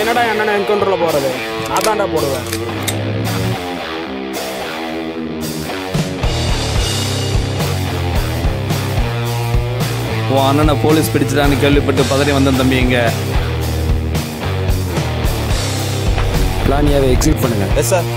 என்னடா என் என்கவுண்டரில் போகிறது நான் தான்டா போடுவேன் உன் அண்ணனை போலீஸ் பிடிச்சிட்டான்னு கேள்விப்பட்டு பதறி வந்தேன் தம்பி இங்க. பிளானியாவை எக்ஸிட் பண்ணுங்க. Yes sir